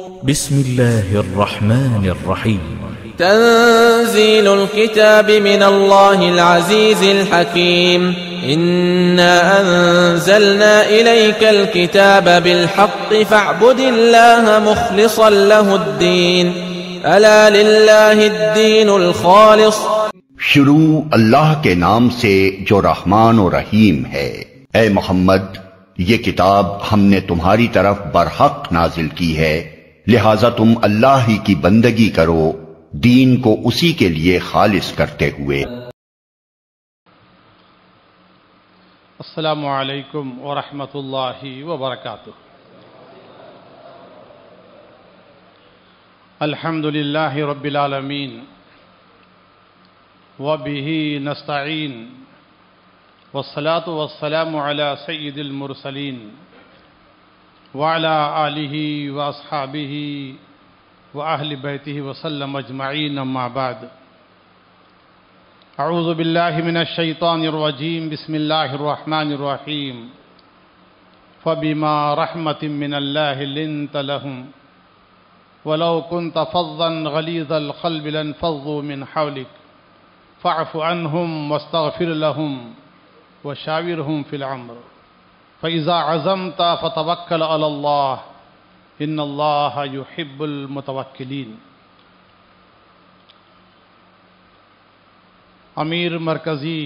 بسم الله الرحمن الرحيم. تنزيل الكتاب من الله العزيز الحكيم. إنا أنزلنا إليك الكتاب بالحق فاعبد الله مخلصا له الدين. ألا لله الدين الخالص. شروع اللہ کے نام سے جو رحمان و رحیم ہے. اے محمد یہ کتاب ہم نے تمہاری طرف برحق نازل کی ہے. لہذا تم اللہ ہی کی بندگی کرو، دین کو اسی کے لیے خالص کرتے ہوئے۔ السلام علیکم ورحمۃ اللہ وبرکاتہ۔ الحمد للہ رب العالمین وبه نستعین، والصلاة والسلام على سید المرسلین۔ وعلى آلہ واصحابہ وأهل بيته وسلم أجمعين أما بعد. أعوذ بالله من الشيطان الرجيم. بسم الله الرحمن الرحيم. فبما رحمة من الله لنت لهم. ولو كنت فظا غليظ القلب لانفضوا من حولك. فاعف عنهم واستغفر لهم وشاورهم في العمر فإذا عزمت فتوكل على الله ان اللہ یحب المتوکلین امیر مرکزی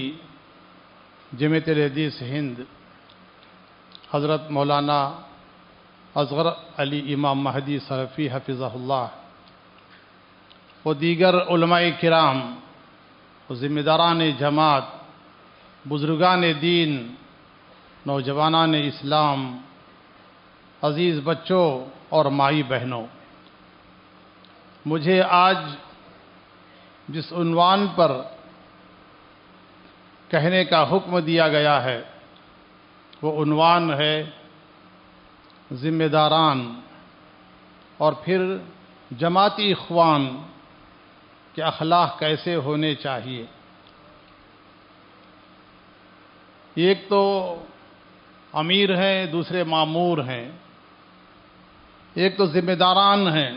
جمعیت الحدیث ہند حضرت مولانا اصغر علی امام مہدی صرفی حفظ اللہ و دیگر علماء کرام و ذمہ داران جماعت بزرگان دین نوجوانان اسلام، عزیز بچوں اور مائی بہنوں، مجھے آج جس عنوان پر کہنے کا حکم دیا گیا ہے، وہ عنوان ہے ذمہ داران اور پھر جماعتی اخوان کے اخلاق کیسے ہونے چاہیے۔ ایک تو امیر ہیں، دوسرے معمور ہیں۔ ایک تو ذمہ داران ہیں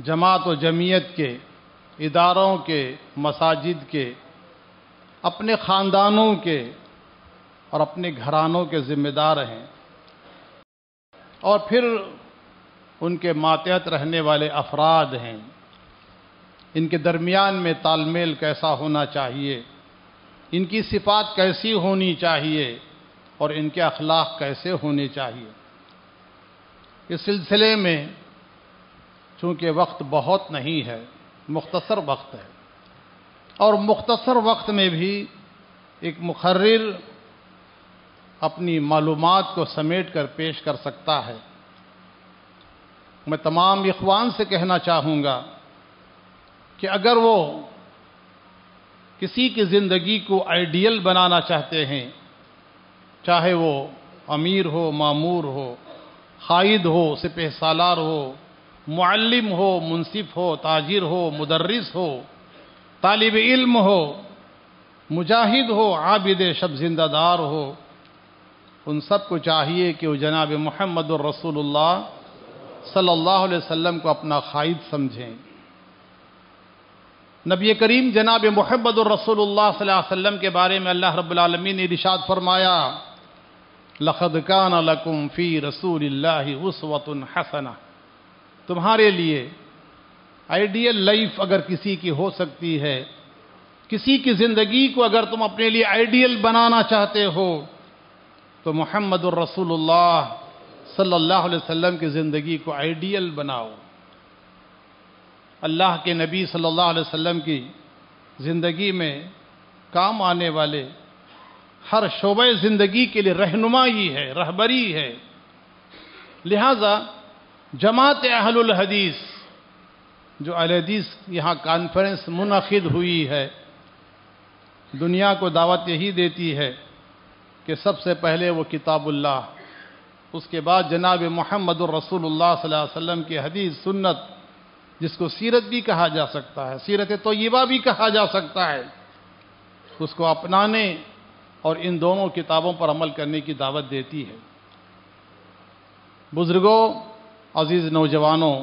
جماعت و جمعیت کے، اداروں کے، مساجد کے، اپنے خاندانوں کے اور اپنے گھرانوں کے ذمہ دار ہیں۔ اور پھر ان کے ماتحت رہنے والے افراد ہیں۔ ان کے درمیان میں تال میل کیسا ہونا چاہیے؟ ان کی صفات کیسی ہونی چاہیے؟ اور ان کے اخلاق کیسے ہونے چاہیے۔ اس سلسلے میں چونکہ وقت بہت نہیں ہے، مختصر وقت ہے۔ اور مختصر وقت میں بھی ایک مقرر اپنی معلومات کو سمیٹ کر پیش کر سکتا ہے۔ میں تمام اخوان سے کہنا چاہوں گا کہ اگر وہ کسی کی زندگی کو آئیڈیل بنانا چاہتے ہیں چاہے وہ امیر ہو، معمور ہو قائد ہو سپہ سالار ہو، معلم ہو، منصف ہو، تاجر ہو، مدرس ہو، طالب علم ہو، مجاہد ہو، عابد شب زندہ دار ہو، ان سب کو چاہیے کہ وہ جناب محمد الرسول اللہ صلی اللہ علیہ وسلم کو اپنا قائد سمجھیں۔ نبی کریم جناب محمد الرسول اللہ صلی اللہ علیہ وسلم کے بارے میں اللہ رب العالمین نے ارشاد فرمایا لقد کان لکم فی رسول اللہ اسوت حسنہ تمہارے لیے آئیڈیل لائف اگر کسی کی ہو سکتی ہے، کسی کی زندگی کو اگر تم اپنے لیے آئیڈیل بنانا چاہتے ہو، تو محمد الرسول اللہ صلی اللہ علیہ وسلم کی زندگی کو آئیڈیل بناؤ۔ اللہ کے نبی صلی اللہ علیہ وسلم کی زندگی میں کام آنے والے ہر شعبہ زندگی کے لیے رہنمائی ہے، رہبری ہے۔ لہذا جماعت اہل الحدیث، جو اہل حدیث یہاں کانفرنس منعقد ہوئی ہے، دنیا کو دعوت یہی دیتی ہے کہ سب سے پہلے وہ کتاب اللہ، اس کے بعد جناب محمد الرسول اللہ صلی اللہ علیہ وسلم کی حدیث، سنت، جس کو سیرت بھی کہا جا سکتا ہے، سیرت طیبہ بھی کہا جا سکتا ہے۔ اس کو اپنانے اور ان دونوں کتابوں پر عمل کرنے کی دعوت دیتی ہے۔ بزرگوں، عزیز نوجوانوں،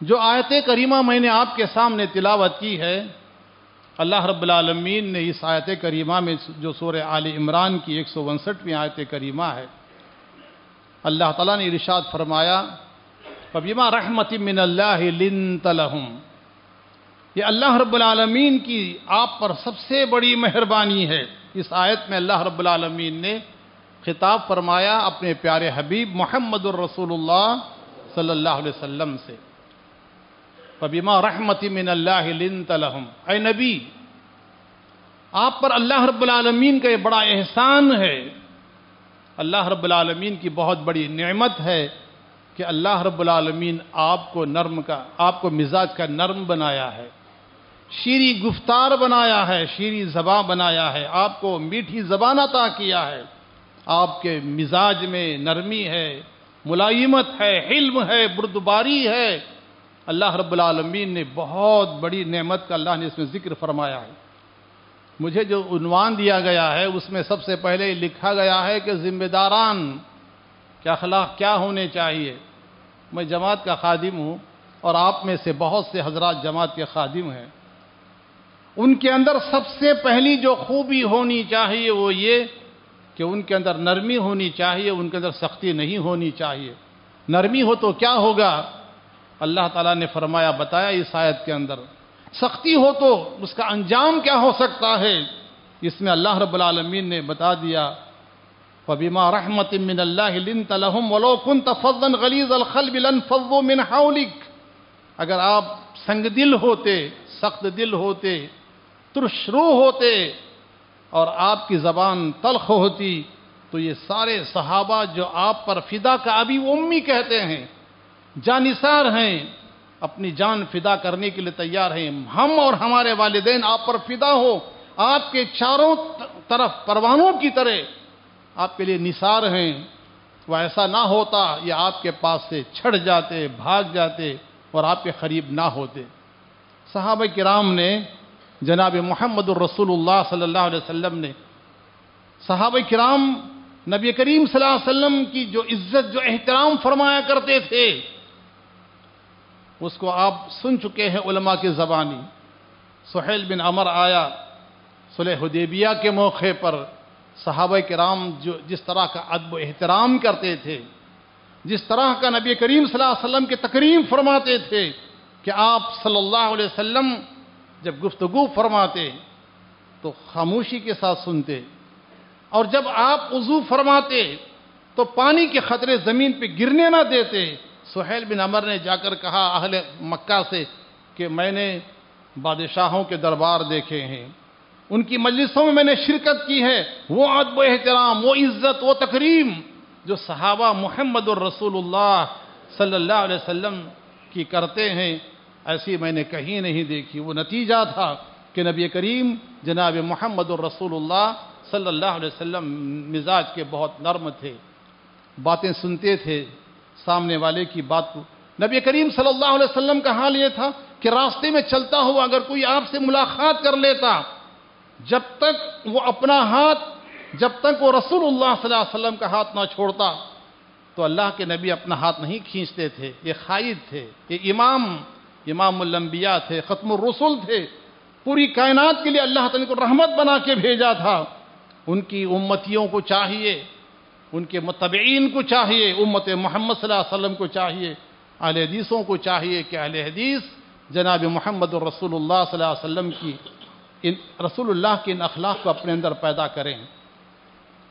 جو آیت کریمہ میں نے آپ کے سامنے تلاوت کی ہے، اللہ رب العالمین نے اس آیت کریمہ میں جو سورہ آل عمران کی ایک سو انسٹھویں آیت کریمہ ہے، اللہ تعالیٰ نے ارشاد فرمایا فبیما رحمت من اللہ لنت لہم یہ اللہ رب العالمین کی آپ پر سب سے بڑی مہربانی ہے۔ اس آیت میں اللہ رب العالمین نے خطاب فرمایا اپنے پیارے حبیب محمد الرسول اللہ صلی اللہ علیہ وسلم سے۔ فبیما رحمت من اللہ لنت لہم اے نبی، آپ پر اللہ رب العالمین کا یہ بڑا احسان ہے۔ اللہ رب العالمین کی بہت بڑی نعمت ہے کہ اللہ رب العالمین آپ کو نرم کا، آپ کو مزاج کا نرم بنایا ہے۔ شیری گفتار بنایا ہے شیری زباں بنایا ہے، آپ کو میٹھی زبان عطا کیا ہے۔ آپ کے مزاج میں نرمی ہے، ملائمت ہے، علم ہے، بردباری ہے۔ اللہ رب العالمین نے بہت بڑی نعمت کا اللہ نے اس میں ذکر فرمایا ہے۔ مجھے جو عنوان دیا گیا ہے، اس میں سب سے پہلے لکھا گیا ہے کہ ذمہ داران کے اخلاق کیا ہونے چاہیے۔ میں جماعت کا خادم ہوں اور آپ میں سے بہت سے حضرات جماعت کے خادم ہیں۔ ان کے اندر سب سے پہلی جو خوبی ہونی چاہیے وہ یہ کہ ان کے اندر نرمی ہونی چاہیے، ان کے اندر سختی نہیں ہونی چاہیے۔ نرمی ہو تو کیا ہوگا؟ اللہ تعالیٰ نے فرمایا، بتایا اس آیت کے اندر۔ سختی ہو تو اس کا انجام کیا ہو سکتا ہے؟ اس میں اللہ رب العالمین نے بتا دیا فبیما رحمت من اللہ لنت لهم ولو كنت فظا غلیظ القلب لانفضوا من حولك۔ اگر آپ سنگ دل ہوتے، سخت دل ہوتے ترشرو ہوتے اور آپ کی زبان تلخ ہوتی، تو یہ سارے صحابہ جو آپ پر فدا کا ابھی امی کہتے ہیں، جانثار ہیں، اپنی جان فدا کرنے کے لیے تیار ہیں۔ ہم اور ہمارے والدین آپ پر فدا ہو، آپ کے چاروں طرف پروانوں کی طرح آپ کے لیے نثار ہیں۔ وہ ایسا نہ ہوتا یہ آپ کے پاس سے چھڑ جاتے، بھاگ جاتے اور آپ کے قریب نہ ہوتے۔ صحابہ کرام نے جناب محمد الرسول اللہ صلی اللہ علیہ وسلم نے صحابہ کرام نبی کریم صلی اللہ علیہ وسلم کی جو عزت، جو احترام فرمایا کرتے تھے، اس کو آپ سن چکے ہیں علماء کی زبانی۔ سہیل بن عمر آیا صلح حدیبیہ کے موقع پر۔ صحابہ کرام جو جس طرح کا ادب و احترام کرتے تھے، جس طرح کا نبی کریم صلی اللہ علیہ وسلم کے تقریم فرماتے تھے کہ آپ صلی اللہ علیہ وسلم جب گفتگو فرماتے تو خاموشی کے ساتھ سنتے اور جب آپ عضو فرماتے تو پانی کے خطرے زمین پہ گرنے نہ دیتے۔ سہیل بن عمر نے جا کر کہا، اہل مکہ سے کہ میں نے بادشاہوں کے دربار دیکھے ہیں۔ ان کی مجلسوں میں میں نے شرکت کی ہے۔ وہ ادب و احترام، وہ عزت، وہ تقریم جو صحابہ محمد الرسول اللہ صلی اللہ علیہ وسلم کی کرتے ہیں۔ ایسی میں نے کہیں نہیں دیکھی۔ وہ نتیجہ تھا کہ نبی کریم جناب محمد الرسول اللہ صلی اللہ علیہ وسلم مزاج کے بہت نرم تھے، باتیں سنتے تھے، سامنے والے کی بات کو۔ نبی کریم صلی اللہ علیہ وسلم کا حال یہ تھا کہ راستے میں چلتا ہوا اگر کوئی آپ سے ملاقات کر لیتا، جب تک وہ اپنا ہاتھ، جب تک وہ رسول اللہ صلی اللہ علیہ وسلم کا ہاتھ نہ چھوڑتا، تو اللہ کے نبی اپنا ہاتھ نہیں کھینچتے تھے۔ یہ خائد تھے، یہ امام امام الانبیاء تھے، ختم الرسول تھے، پوری کائنات کے لیے اللہ تعالیٰ کو رحمت بنا کے بھیجا تھا۔ ان کی امتیوں کو چاہیے، ان کے متبعین کو چاہیے، امت محمد صلی اللہ علیہ وسلم کو چاہیے، اہل حدیثوں کو چاہیے کہ اہل حدیث جناب محمد الرسول اللہ صلی اللہ علیہ وسلم کی ان رسول اللہ کے ان اخلاق کو اپنے اندر پیدا کریں۔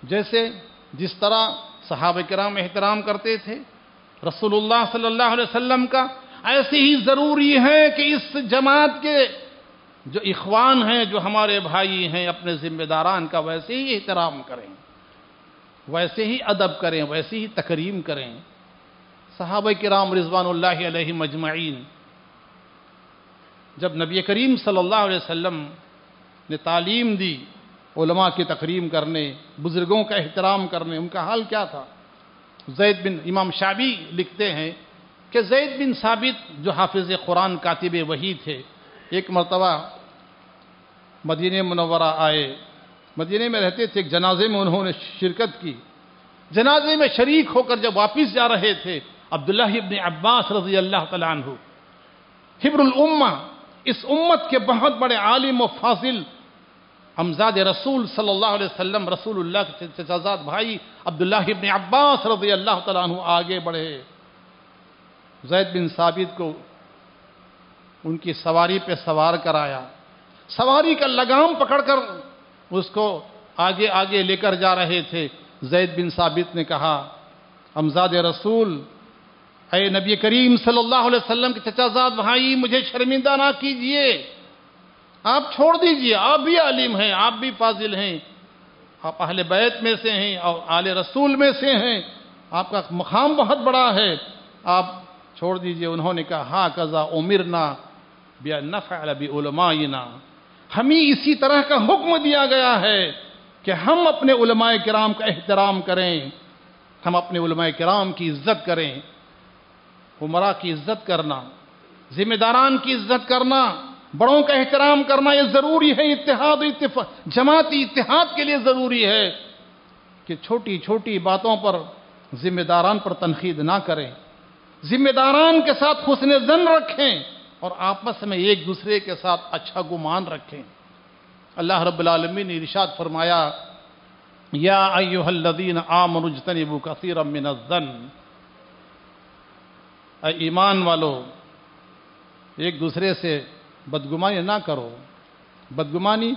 جیسے جس طرح صحابہ کرام احترام کرتے تھے، رسول اللہ صلی اللہ علیہ وسلم کا ایسے ہی ضروری ہے کہ اس جماعت کے جو اخوان ہیں، جو ہمارے بھائی ہیں، اپنے ذمہ داران کا ویسے ہی احترام کریں، ویسے ہی ادب کریں، ویسے ہی تکریم کریں۔ صحابہ کرام رضوان اللہ علیہ مجمعین جب نبی کریم صلی اللہ علیہ وسلم نے تعلیم دی علماء کی تقریم کرنے، بزرگوں کا احترام کرنے، ان کا حال کیا تھا؟ زید بن امام شابی لکھتے ہیں کہ زید بن ثابت جو حافظ قرآن کاتب وہی تھے، ایک مرتبہ مدینہ منورہ آئے۔ مدینہ میں رہتے تھے، ایک جنازے میں انہوں نے شرکت کی۔ جنازے میں شریک ہو کر جب واپس جا رہے تھے، عبداللہ ابن عباس رضی اللہ تعالیٰ عنہ، حبر الامہ، اس امت کے بہت بڑے عالم و فاضل امزاد رسول صلی اللہ علیہ وسلم، رسول اللہ کے چچازاد بھائی عبداللہ ابن عباس رضی اللہ تعالیٰ عنہ آگے بڑھے۔ زید بن ثابت کو ان کی سواری پہ سوار کرایا۔ سواری کا لگام پکڑ کر اس کو آگے آگے لے کر جا رہے تھے۔ زید بن ثابت نے کہا، امزاد رسول، اے نبی کریم صلی اللہ علیہ وسلم کے چچا زاد، بھائی، مجھے شرمندہ نہ کیجیے۔ آپ چھوڑ دیجیے، آپ بھی عالم ہیں، آپ بھی فاضل ہیں۔ آپ اہل بیت میں سے ہیں، اور آل رسول میں سے ہیں۔ آپ کا مقام بہت بڑا ہے۔ آپ چھوڑ دیجیے۔ انہوں نے کہا ہاں کزا امرنا بیا نفعل بی علمائنا ہمیں اسی طرح کا حکم دیا گیا ہے کہ ہم اپنے علماء کرام کا احترام کریں، ہم اپنے علماء کرام کی عزت کریں عمرہ کی عزت کرنا، ذمہ داران کی عزت کرنا، بڑوں کا احترام کرنا یہ ضروری ہے۔ اتحاد اتفاق جماعتی اتحاد کے لیے ضروری ہے کہ چھوٹی چھوٹی باتوں پر ذمہ داران پر تنقید نہ کریں۔ ذمہ داران کے ساتھ حسن زن رکھیں اور آپس میں ایک دوسرے کے ساتھ اچھا گمان رکھیں۔ اللہ رب العالمین نے ارشاد فرمایا، یا ایوہ الذین آمنوا اجتنبوا کثیرا من الظن۔ اے ایمان والو، ایک دوسرے سے بدگمانی نہ کرو۔ بدگمانی،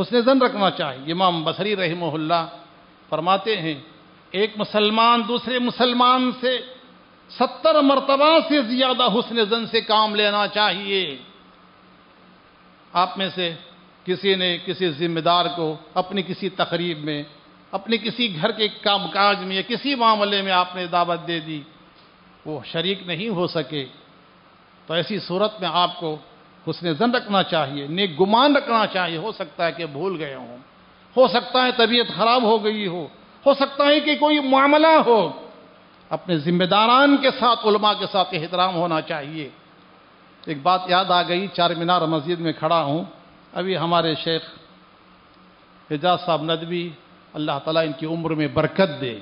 حسن زن رکھنا چاہیے۔ امام بصری رحمہ اللہ فرماتے ہیں، ایک مسلمان دوسرے مسلمان سے ستر مرتبہ سے زیادہ حسن زن سے کام لینا چاہیے۔ آپ میں سے کسی نے کسی ذمہ دار کو اپنی کسی تقریب میں اپنے کسی گھر کے کام کاج میں یا کسی معاملے میں آپ نے دعوت دے دی، وہ شریک نہیں ہو سکے۔ تو ایسی صورت میں آپ کو حسن زن رکھنا چاہیے، نیک گمان رکھنا چاہیے۔ ہو سکتا ہے کہ بھول گئے ہوں۔ ہو سکتا ہے طبیعت خراب ہو گئی ہو۔ ہو سکتا ہے کہ کوئی معاملہ ہو۔ اپنے ذمہ داران کے ساتھ، علماء کے ساتھ احترام ہونا چاہیے۔ ایک بات یاد آ گئی، چار مینار مسجد میں کھڑا ہوں۔ ابھی ہمارے شیخ اعجاز صاحب ندوی اللہ تعالیٰ ان کی عمر میں برکت دے،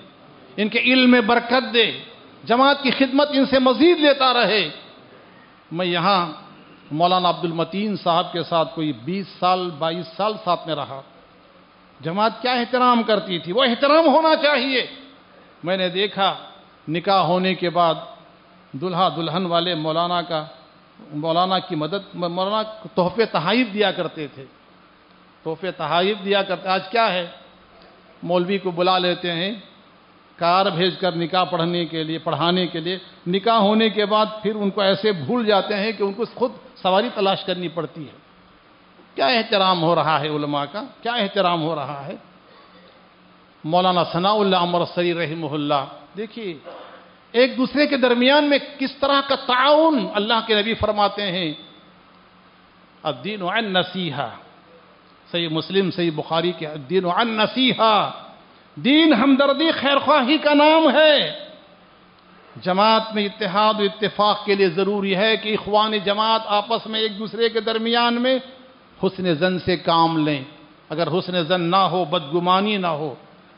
ان کے علم میں برکت دے۔ جماعت کی خدمت ان سے مزید لیتا رہے۔ میں یہاں مولانا عبد المتین صاحب کے ساتھ کوئی بیس سال، بائیس سال ساتھ میں رہا۔ جماعت کیا احترام کرتی تھی؟ وہ احترام ہونا چاہیے۔ میں نے دیکھا نکاح ہونے کے بعد دلہا دلہن والے مولانا کا مولانا کی مدد مولانا تحفے تحائف دیا کرتے تھے۔ تحفے تحائف دیا کرتے آج کیا ہے؟ مولوی کو بلا لیتے ہیں، کار بھیج کر نکاح پڑھنے کے لیے، پڑھانے کے لیے۔ نکاح ہونے کے بعد پھر ان کو ایسے بھول جاتے ہیں کہ ان کو خود سواری تلاش کرنی پڑتی ہے۔ کیا احترام ہو رہا ہے علماء کا؟ کیا احترام ہو رہا ہے؟ مولانا ثناء اللہ عمر سری رحمہ اللہ دیکھیے، ایک دوسرے کے درمیان میں کس طرح کا تعاون اللہ کے نبی فرماتے ہیں؟ الدین عن نصیحہ۔ صحیح مسلم، صحیح بخاری کے الدین عن نصیحہ۔ دین ہمدردی خیر خواہی کا نام ہے۔ جماعت میں اتحاد و اتفاق کے لیے ضروری ہے کہ اخوان جماعت آپس میں ایک دوسرے کے درمیان میں حسن زن سے کام لیں۔ اگر حسن زن نہ ہو، بدگمانی نہ ہو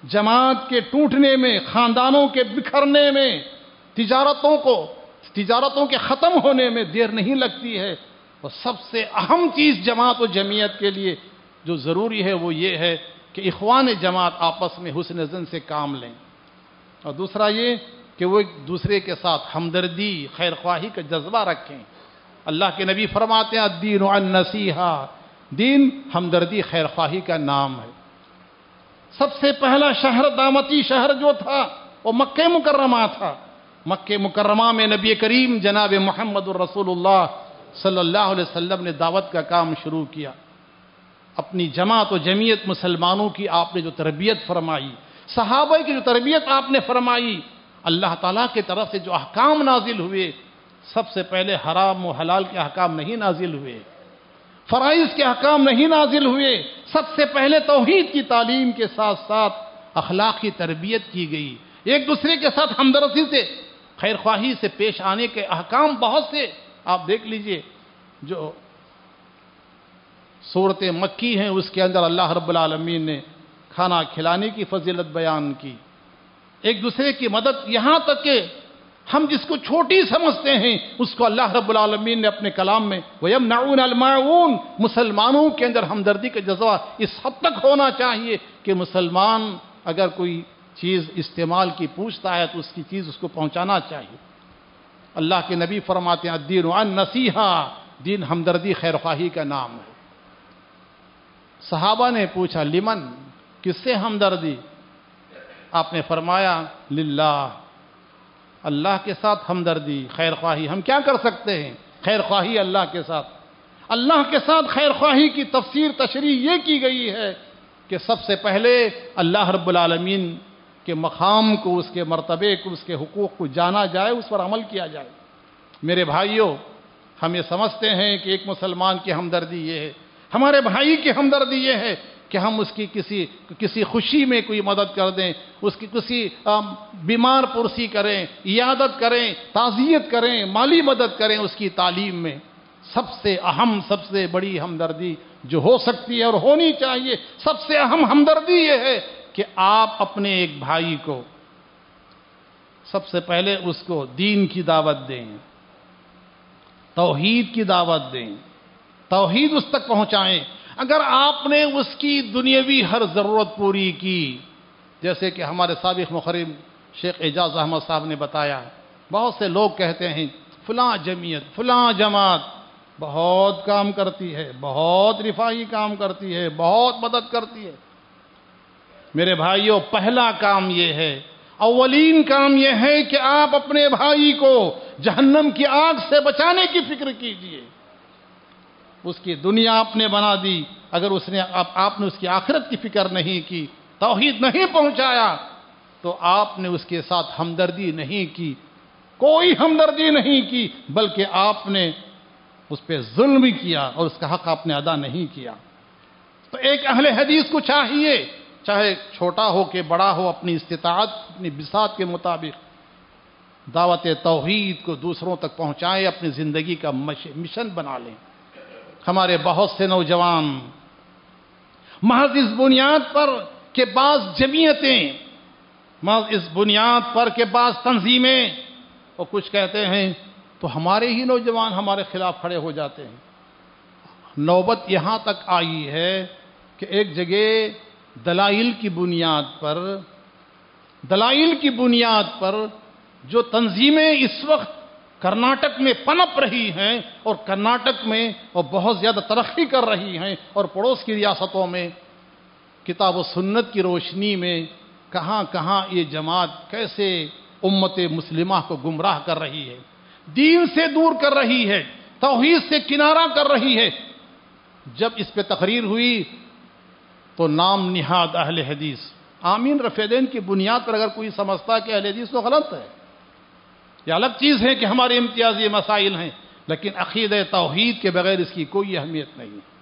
جماعت کے ٹوٹنے میں، خاندانوں کے بکھرنے میں، تجارتوں کو، تجارتوں کے ختم ہونے میں دیر نہیں لگتی ہے۔ اور سب سے اہم چیز جماعت و جمعیت کے لیے جو ضروری ہے وہ یہ ہے کہ اخوان جماعت آپس میں حسن زن سے کام لیں۔ اور دوسرا یہ کہ وہ ایک دوسرے کے ساتھ ہمدردی خیر خواہی کا جذبہ رکھیں۔ اللہ کے نبی فرماتے ہیں دین و نصیحہ دین ہمدردی خیر خواہی کا نام ہے۔ سب سے پہلا شہر دامتی شہر جو تھا، وہ مکہ مکرمہ تھا۔ مکہ مکرمہ میں نبی کریم جناب محمد الرسول اللہ صلی اللہ علیہ وسلم نے دعوت کا کام شروع کیا۔ اپنی جماعت و جمعیت مسلمانوں کی آپ نے جو تربیت فرمائی، صحابہ کی جو تربیت آپ نے فرمائی، اللہ تعالیٰ کی طرف سے جو احکام نازل ہوئے، سب سے پہلے حرام و حلال کے احکام نہیں نازل ہوئے۔ فرائض کے احکام نہیں نازل ہوئے۔ سب سے پہلے توحید کی تعلیم کے ساتھ ساتھ اخلاق کی تربیت کی گئی۔ ایک دوسرے کے ساتھ ہمدردی سے، خیر خواہی سے پیش آنے کے احکام بہت سے۔ آپ دیکھ لیجیے، جو صورت مکی ہیں، اس کے اندر اللہ رب العالمین نے کھانا کھلانے کی فضیلت بیان کی۔ ایک دوسرے کی مدد یہاں تک کہ ہم جس کو چھوٹی سمجھتے ہیں، اس کو اللہ رب العالمین نے اپنے کلام میں وَيَمْنَعُونَ الْمَعُونَ مسلمانوں کے اندر ہمدردی کا جذبہ اس حد تک ہونا چاہیے کہ مسلمان اگر کوئی چیز استعمال کی پوچھتا ہے تو اس کی چیز اس کو پہنچانا چاہیے۔ اللہ کے نبی فرماتے ہیں، الدین عن نصیحہ، دین ہمدردی خیر خواہی کا نام ہے۔ صحابہ نے پوچھا، لمن، کس سے ہمدردی؟ آپ نے فرمایا، للہ۔ اللہ کے ساتھ ہمدردی خیر خواہی ہم کیا کر سکتے ہیں؟ خیر خواہی اللہ کے ساتھ۔ اللہ کے ساتھ خیر خواہی کی تفسیر، تشریح یہ کی گئی ہے کہ سب سے پہلے اللہ رب العالمین کے مقام کو، اس کے مرتبے کو، اس کے حقوق کو جانا جائے، اس پر عمل کیا جائے۔ میرے بھائیوں، ہم یہ سمجھتے ہیں کہ ایک مسلمان کی ہمدردی یہ ہے، ہمارے بھائی کی ہمدردی یہ ہے کہ ہم اس کی کسی کسی خوشی میں کوئی مدد کر دیں، اس کی کسی بیمار پرسی کریں، عیادت کریں، تعزیت کریں، مالی مدد کریں اس کی تعلیم میں۔ سب سے اہم، سب سے بڑی ہمدردی جو ہو سکتی ہے اور ہونی چاہیے، سب سے اہم ہمدردی یہ ہے کہ آپ اپنے ایک بھائی کو سب سے پہلے اس کو دین کی دعوت دیں، توحید کی دعوت دیں، توحید اس تک پہنچائیں اگر آپ نے اس کی دنیاوی ہر ضرورت پوری کی، جیسے کہ ہمارے سابق مخرم شیخ اعجاز احمد صاحب نے بتایا، بہت سے لوگ کہتے ہیں، فلاں جمعیت، فلاں جماعت بہت کام کرتی ہے، بہت رفاہی کام کرتی ہے، بہت مدد کرتی ہے۔ میرے بھائیوں پہلا کام یہ ہے، اولین کام یہ ہے کہ آپ اپنے بھائی کو جہنم کی آگ سے بچانے کی فکر کیجیے۔ اس کی دنیا آپ نے بنا دی۔ اگر اس نے آپ نے اس کی آخرت کی فکر نہیں کی، توحید نہیں پہنچایا، تو آپ نے اس کے ساتھ ہمدردی نہیں کی۔ کوئی ہمدردی نہیں کی، بلکہ آپ نے اس پہ ظلم کیا اور اس کا حق آپ نے ادا نہیں کیا۔ تو ایک اہل حدیث کو چاہیے، چاہے چھوٹا ہو کہ بڑا ہو، اپنی استطاعت، اپنی بساط کے مطابق دعوت توحید کو دوسروں تک پہنچائے، اپنی زندگی کا مشن بنا لیں۔ ہمارے بہت سے نوجوان، محض اس بنیاد پر کہ بعض جمعیتیں، محض اس بنیاد پر کہ بعض تنظیمیں، وہ کچھ کہتے ہیں تو ہمارے ہی نوجوان ہمارے خلاف کھڑے ہو جاتے ہیں۔ نوبت یہاں تک آئی ہے کہ ایک جگہ دلائل کی بنیاد پر، دلائل کی بنیاد پر جو تنظیمیں اس وقت کرناٹک میں پنپ رہی ہیں اور کرناٹک میں وہ بہت زیادہ ترقی کر رہی ہیں اور پڑوس کی ریاستوں میں کتاب و سنت کی روشنی میں کہاں کہاں یہ جماعت کیسے امت مسلمہ کو گمراہ کر رہی ہے، دین سے دور کر رہی ہے، توحید سے کنارہ کر رہی ہے۔ جب اس پہ تقریر ہوئی تو نام نہاد اہل حدیث۔ آمین رفیدین کی بنیاد پر اگر کوئی سمجھتا کہ اہل حدیث تو غلط ہے۔ یہ الگ چیز ہے کہ ہمارے امتیازی مسائل ہیں، لیکن عقید توحید کے بغیر اس کی کوئی اہمیت نہیں۔ ہے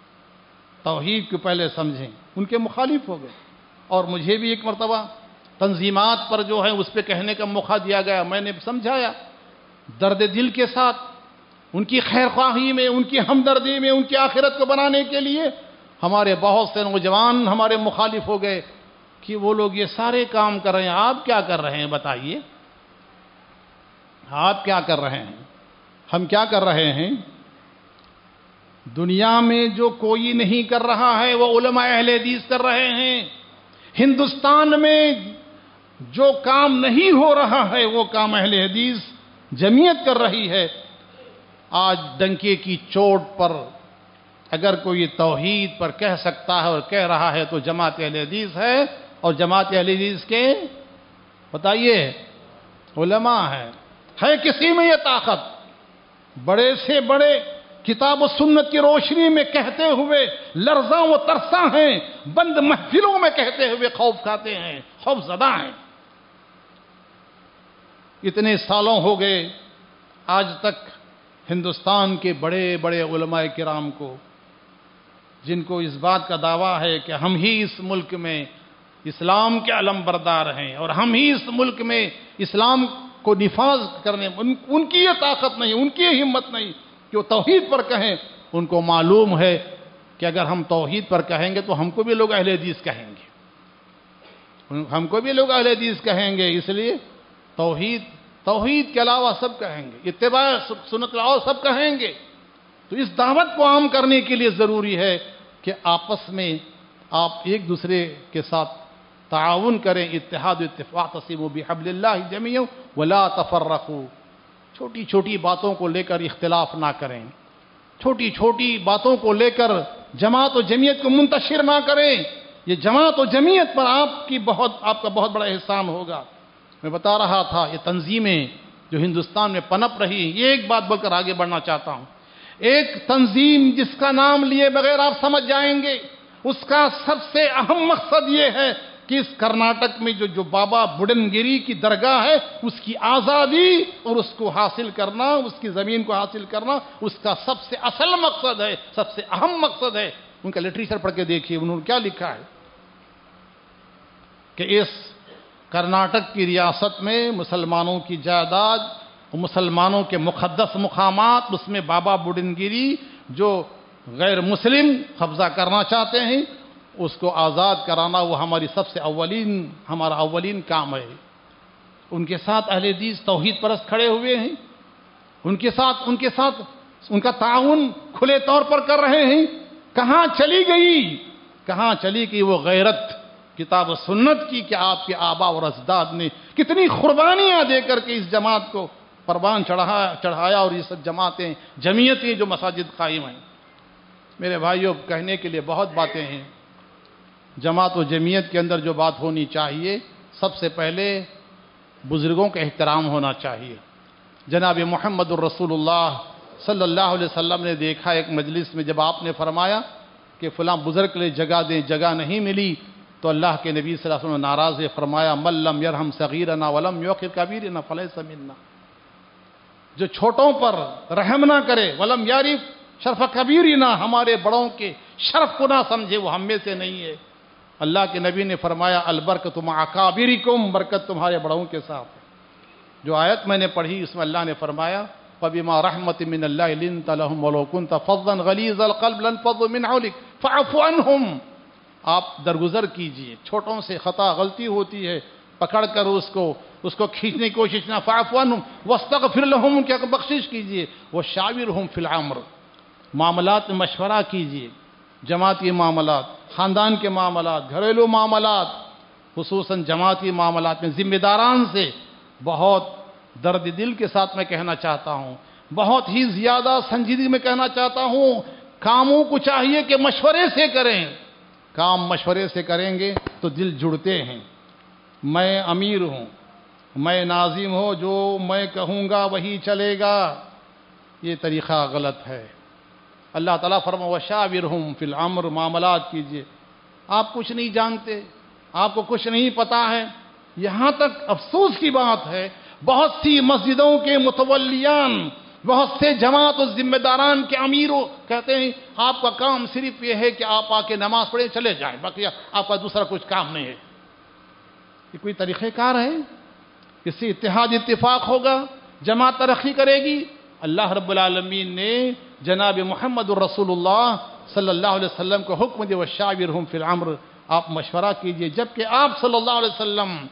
توحید کو پہلے سمجھیں۔ ان کے مخالف ہو گئے۔ اور مجھے بھی ایک مرتبہ تنظیمات پر جو ہے اس پہ کہنے کا موقع دیا گیا۔ میں نے سمجھایا، درد دل کے ساتھ، ان کی خیر خواہی میں، ان کی ہمدردی میں، ان کی آخرت کو بنانے کے لیے ہمارے بہت سے نوجوان ہمارے مخالف ہو گئے کہ وہ لوگ یہ سارے کام کر رہے ہیں۔ آپ کیا کر رہے ہیں؟ بتائیے۔ آپ کیا کر رہے ہیں؟ ہم کیا کر رہے ہیں؟ دنیا میں جو کوئی نہیں کر رہا ہے، وہ علماء اہل حدیث کر رہے ہیں۔ ہندوستان میں جو کام نہیں ہو رہا ہے، وہ کام اہل حدیث جمعیت کر رہی ہے۔ آج ڈنکے کی چوٹ پر اگر کوئی توحید پر کہہ سکتا ہے اور کہہ رہا ہے، تو جماعت اہل حدیث ہے۔ اور جماعت اہل حدیث کے، بتائیے، علماء ہے ہے کسی میں یہ طاقت؟ بڑے سے بڑے کتاب و سنت کی روشنی میں کہتے ہوئے لرزاں و ترساں ہیں، بند محفلوں میں کہتے ہوئے خوف کھاتے ہیں، خوف زدہ ہیں۔ اتنے سالوں ہو گئے، آج تک ہندوستان کے بڑے بڑے علماء کرام کو، جن کو اس بات کا دعویٰ ہے کہ ہم ہی اس ملک میں اسلام کے علم بردار ہیں اور ہم ہی اس ملک میں اسلام کو نفاذ کرنے ان ان کی یہ طاقت نہیں، ان کی یہ ہمت نہیں کہ وہ توحید پر کہیں، ان کو معلوم ہے کہ اگر ہم توحید پر کہیں گے تو ہم کو بھی لوگ اہل حدیث کہیں گے۔ ہم کو بھی لوگ اہل حدیث کہیں گے، اس لیے توحید توحید کے علاوہ سب کہیں گے، اتباع سنت علاوہ سب کہیں گے۔ تو اس دعوت کو عام کرنے کے لیے ضروری ہے کہ آپس میں آپ ایک دوسرے کے ساتھ تعاون کریں، اتحاد و اتفاق تسیم و بحبل اللہ جمی ولا تفرقو چھوٹی چھوٹی باتوں کو لے کر اختلاف نہ کریں۔ چھوٹی چھوٹی باتوں کو لے کر جماعت و جمعیت کو منتشر نہ کریں۔ یہ جماعت و جمعیت پر آپ کی بہت، آپ کا بہت بڑا احسان ہوگا۔ میں بتا رہا تھا، یہ تنظیمیں جو ہندوستان میں پنپ رہی یہ ایک بات بول کر آگے بڑھنا چاہتا ہوں۔ ایک تنظیم جس کا نام لیے بغیر آپ سمجھ جائیں گے، اس کا سب سے اہم مقصد یہ ہے کہ اس کرناٹک میں جو جو بابا بڈنگیری کی درگاہ ہے، اس کی آزادی اور اس کو حاصل کرنا، اس کی زمین کو حاصل کرنا، اس کا سب سے اصل مقصد ہے، سب سے اہم مقصد ہے۔ ان کا لٹریچر پڑھ کے دیکھیے، انہوں نے کیا لکھا ہے؟ کہ اس کرناٹک کی ریاست میں مسلمانوں کی جائیداد مسلمانوں کے مقدس مقامات، اس میں بابا بڈن گیری جو غیر مسلم قبضہ کرنا چاہتے ہیں اس کو آزاد کرانا وہ ہماری سب سے اولین، ہمارا اولین کام ہے۔ ان کے ساتھ اہل حدیث توحید پرست کھڑے ہوئے ہیں۔ ان کے ساتھ، ان کے ساتھ ان کا تعاون کھلے طور پر کر رہے ہیں۔ کہاں چلی گئی؟ کہاں چلی گئی وہ غیرت؟ کتاب و سنت کی کہ آپ کے آبا اور اجداد نے کتنی قربانیاں دے کر کے اس جماعت کو پروان چڑھایا اور یہ سب جماعتیں، جمعیتیں جو مساجد قائم ہیں۔ میرے بھائیوں کہنے کے لیے بہت باتیں ہیں۔ جماعت و جمعیت کے اندر جو بات ہونی چاہیے، سب سے پہلے بزرگوں کا احترام ہونا چاہیے۔ جناب محمد الرسول اللہ صلی اللہ علیہ وسلم نے دیکھا ایک مجلس میں، جب آپ نے فرمایا کہ فلاں بزرگ کے لیے جگہ دیں، جگہ نہیں ملی، تو اللہ کے نبی صلی اللہ علیہ وسلم نے ناراض فرمایا ملم یرحم صغیرنا ولم یوقر کبیرنا فلیس منا۔ جو چھوٹوں پر رحم نہ کرے، ولم یارف شرف کبیرنا، ہمارے بڑوں کے شرف کو نہ سمجھے، وہ ہم میں سے نہیں ہے۔ اللہ کے نبی نے فرمایا، البرکت تم برکت تمہارے بڑوں کے ساتھ جو آیت میں نے پڑھی، اس میں اللہ نے فرمایا، فبما رحمت من اللہ لنت لهم ولو كنت فظا غليظ القلب لانفضوا من حولك۔ فاعف عنهم۔ آپ درگزر کیجیے۔ چھوٹوں سے خطا غلطی ہوتی ہے، پکڑ کر اس کو اس کو کھینچنے کی کوشش نہ۔ فاعف عنهم۔ واستغفر لهم، کیا بخشش کیجیے۔ وشاورهم في الامر معاملات میں مشورہ کیجیے۔ جماعتی معاملات۔ خاندان کے معاملات، گھریلو معاملات، خصوصاً جماعتی معاملات میں ذمہ داران سے بہت درد دل کے ساتھ میں کہنا چاہتا ہوں، بہت ہی زیادہ سنجیدگی میں کہنا چاہتا ہوں، کاموں کو چاہیے کہ مشورے سے کریں۔ کام مشورے سے کریں گے تو دل جڑتے ہیں۔ میں امیر ہوں، میں ناظم ہوں، جو میں کہوں گا وہی چلے گا۔ یہ طریقہ غلط ہے۔ اللہ تعالیٰ فرما وشاورہم فی العمر، معاملات کیجیے۔ آپ کچھ نہیں جانتے، آپ کو کچھ نہیں پتا ہے۔ یہاں تک افسوس کی بات ہے، بہت سی مسجدوں کے متولیان، بہت سے جماعت و ذمہ داران کے امیروں کہتے ہیں، آپ کا کام صرف یہ ہے کہ آپ آ کے نماز پڑھے چلے جائیں۔ باقی آپ کا دوسرا کچھ کام نہیں ہے۔ یہ کوئی طریقہ کار ہے؟ اس سے اتحاد، اتفاق ہوگا، جماعت ترقی کرے گی۔ اللہ رب العالمین نے جناب محمد الرسول اللہ صلی اللہ علیہ وسلم کو حکم دے وشاورہم فی العمر۔ آپ مشورہ کیجیے۔ جبکہ آپ صلی اللہ علیہ وسلم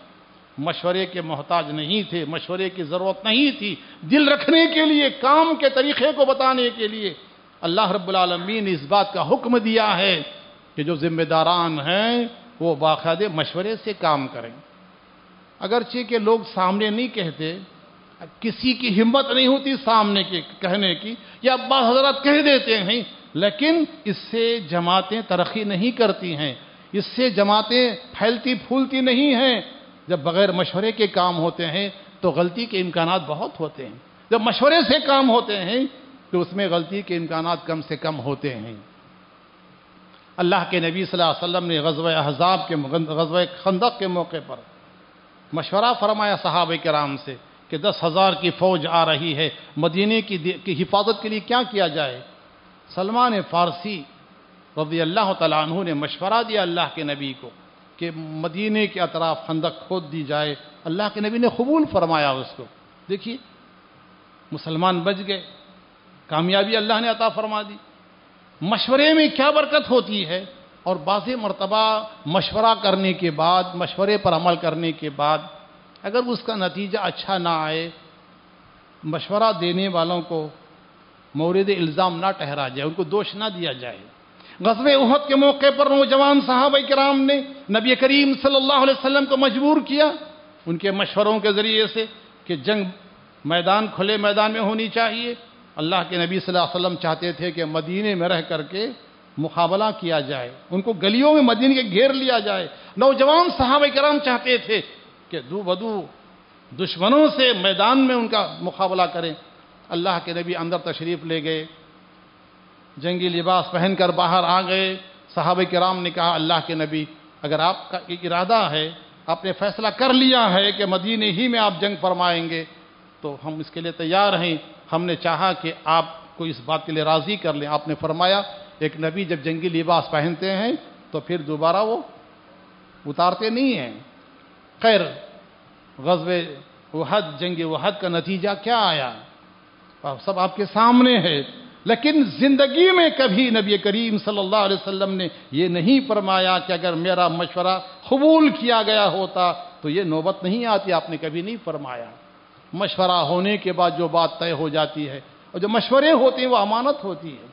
مشورے کے محتاج نہیں تھے، مشورے کی ضرورت نہیں تھی دل رکھنے کے لیے، کام کے طریقے کو بتانے کے لیے۔ اللہ رب العالمین نے اس بات کا حکم دیا ہے کہ جو ذمہ داران ہیں، وہ باقاعدے مشورے سے کام کریں۔ اگرچہ کہ لوگ سامنے نہیں کہتے، کسی کی ہمت نہیں ہوتی سامنے کے کہنے کی یا بعض حضرات کہہ دیتے ہیں، لیکن اس سے جماعتیں ترقی نہیں کرتی ہیں، اس سے جماعتیں پھیلتی پھولتی نہیں ہیں۔ جب بغیر مشورے کے کام ہوتے ہیں تو غلطی کے امکانات بہت ہوتے ہیں۔ جب مشورے سے کام ہوتے ہیں تو اس میں غلطی کے امکانات کم سے کم ہوتے ہیں۔ اللہ کے نبی صلی اللہ علیہ وسلم نے غزوہ احزاب کے غزوہ خندق کے موقع پر مشورہ فرمایا صحابہ کرام سے۔ کہ دس ہزار کی فوج آ رہی ہے مدینے کی حفاظت کے لیے کیا کیا جائے؟ سلمان فارسی رضی اللہ تعالیٰ عنہ نے مشورہ دیا اللہ کے نبی کو کہ مدینے کے اطراف خندق کھود دی جائے۔ اللہ کے نبی نے قبول فرمایا اس کو۔ دیکھیے، مسلمان بچ گئے، کامیابی اللہ نے عطا فرما دی۔ مشورے میں کیا برکت ہوتی ہے؟ اور بعض مرتبہ مشورہ کرنے کے بعد، مشورے پر عمل کرنے کے بعد اگر اس کا نتیجہ اچھا نہ آئے، مشورہ دینے والوں کو مورد الزام نہ ٹھہرا جائے، ان کو دوش نہ دیا جائے۔ غزب احد کے موقع پر نوجوان صحابہ کرام نے نبی کریم صلی اللہ علیہ وسلم کو مجبور کیا، ان کے مشوروں کے ذریعے سے کہ جنگ میدان کھلے میدان میں ہونی چاہیے۔ اللہ کے نبی صلی اللہ علیہ وسلم چاہتے تھے کہ مدینے میں رہ کر کے مقابلہ کیا جائے، ان کو گلیوں میں مدینے کے گھیر لیا جائے۔ نوجوان صحابہ کرام چاہتے تھے کہ دو بدو دشمنوں سے میدان میں ان کا مقابلہ کریں۔ اللہ کے نبی اندر تشریف لے گئے۔ جنگی لباس پہن کر باہر آ گئے۔ صحابہ کرام نے کہا، اللہ کے نبی، اگر آپ کا ارادہ ہے، آپ نے فیصلہ کر لیا ہے کہ مدینے ہی میں آپ جنگ فرمائیں گے، تو ہم اس کے لیے تیار ہیں۔ ہم نے چاہا کہ آپ کو اس بات کے لیے راضی کر لیں۔ آپ نے فرمایا، ایک نبی جب جنگی لباس پہنتے ہیں، تو پھر دوبارہ وہ اتارتے نہیں ہیں۔ خیر غزب وحد جنگ وحد کا نتیجہ کیا آیا؟ سب آپ کے سامنے ہے، لیکن زندگی میں کبھی نبی کریم صلی اللہ علیہ وسلم نے یہ نہیں فرمایا کہ اگر میرا مشورہ قبول کیا گیا ہوتا تو یہ نوبت نہیں آتی، آپ نے کبھی نہیں فرمایا۔ مشورہ ہونے کے بعد جو بات طے ہو جاتی ہے، اور جو مشورے ہوتے ہیں وہ امانت ہوتی ہے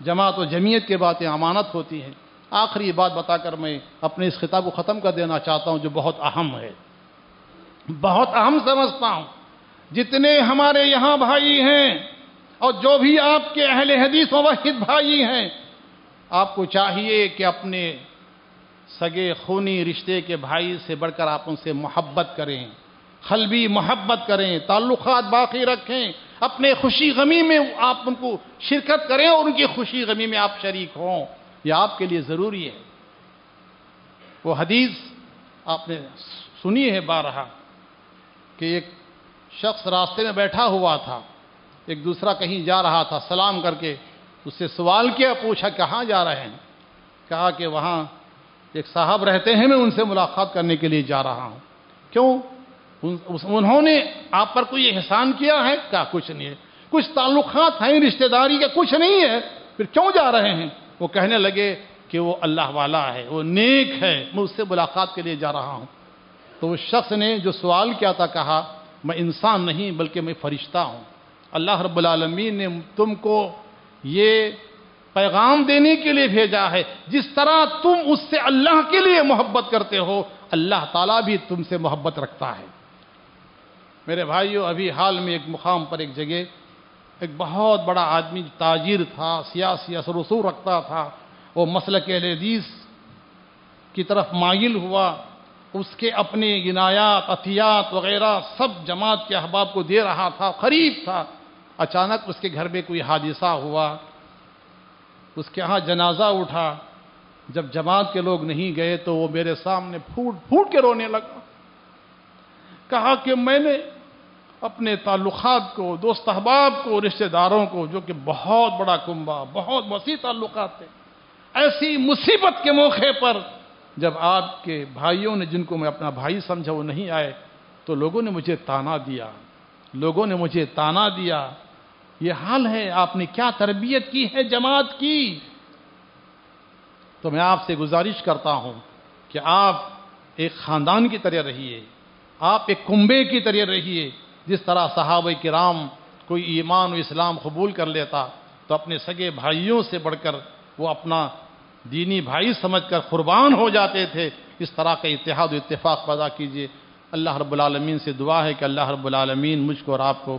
جماعت و جمعیت کے باتیں امانت ہوتی ہیں۔ آخری بات بتا کر میں اپنے اس خطاب کو ختم کر دینا چاہتا ہوں جو بہت اہم ہے۔ بہت اہم سمجھتا ہوں۔ جتنے ہمارے یہاں بھائی ہیں اور جو بھی آپ کے اہل حدیث موحد بھائی ہیں، آپ کو چاہیے کہ اپنے سگے خونی رشتے کے بھائی سے بڑھ کر آپ ان سے محبت کریں خلبی محبت کریں، تعلقات باقی رکھیں، اپنے خوشی غمی میں آپ ان کو شرکت کریں اور ان کی خوشی غمی میں آپ شریک ہوں۔ یہ آپ کے لیے ضروری ہے۔ وہ حدیث آپ نے سنی ہے بارہا کہ ایک شخص راستے میں بیٹھا ہوا تھا، ایک دوسرا کہیں جا رہا تھا، سلام کر کے اس سے سوال کیا، پوچھا کہاں جا رہے ہیں؟ کہا کہ وہاں ایک صاحب رہتے ہیں، میں ان سے ملاقات کرنے کے لیے جا رہا ہوں۔ کیوں؟ انہوں نے آپ پر کوئی احسان کیا ہے؟ کیا کچھ نہیں ہے۔ کچھ تعلقات ہیں، رشتہ داری کے کچھ نہیں ہے، پھر کیوں جا رہے ہیں؟ وہ کہنے لگے کہ وہ اللہ والا ہے، وہ نیک ہے، میں اس سے ملاقات کے لیے جا رہا ہوں۔ تو اس شخص نے جو سوال کیا تھا، کہا، میں انسان نہیں، بلکہ میں فرشتہ ہوں۔ اللہ رب العالمین نے تم کو یہ پیغام دینے کے لیے بھیجا ہے۔ جس طرح تم اس سے اللہ کے لیے محبت کرتے ہو، اللہ تعالیٰ بھی تم سے محبت رکھتا ہے۔ میرے بھائیوں ابھی حال میں ایک مقام پر ایک جگہ ایک بہت بڑا آدمی تاجر تھا، سیاسی اثر رسو رکھتا تھا، وہ مسلک کے حدیث کی طرف مائل ہوا، اس کے اپنے عنایات، عطیات وغیرہ سب جماعت کے احباب کو دے رہا تھا خریب تھا۔ اچانک اس کے گھر میں کوئی حادثہ ہوا، اس کے ہاں جنازہ اٹھا۔ جب جماعت کے لوگ نہیں گئے تو وہ میرے سامنے پھوٹ پھوٹ کے رونے لگا۔ کہا کہ میں نے اپنے تعلقات کو، دوست احباب کو، رشتہ داروں کو، جو کہ بہت بڑا کنبا بہت وسیع تعلقات تھے۔ ایسی مصیبت کے موقع پر جب آپ کے بھائیوں نے، جن کو میں اپنا بھائی سمجھا، وہ نہیں آئے، تو لوگوں نے مجھے تانا دیا۔ لوگوں نے مجھے تانا دیا۔ یہ حال ہے، آپ نے کیا تربیت کی ہے، جماعت کی؟ تو میں آپ سے گزارش کرتا ہوں کہ آپ ایک خاندان کی طرح رہیے، آپ ایک کنبے کی طرح رہیے۔ جس طرح صحابہ کرام کوئی ایمان و اسلام قبول کر لیتا تو اپنے سگے بھائیوں سے بڑھ کر وہ اپنا دینی بھائی سمجھ کر قربان ہو جاتے تھے۔ اس طرح کا اتحاد و اتفاق پیدا کیجیے اللہ رب العالمین سے دعا ہے کہ اللہ رب العالمین مجھ کو اور آپ کو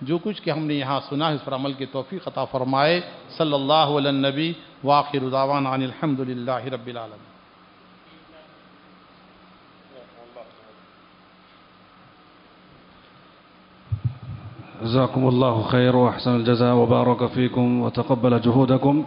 جو کچھ کہ ہم نے یہاں سنا ہے، اس پر عمل کی توفیق عطا فرمائے۔ صلی اللہ علیہ نبی واخر دعوان عن الحمد للہ رب العالمین۔ جزاكم الله خير وأحسن الجزاء وبارك فيكم وتقبل جهودكم.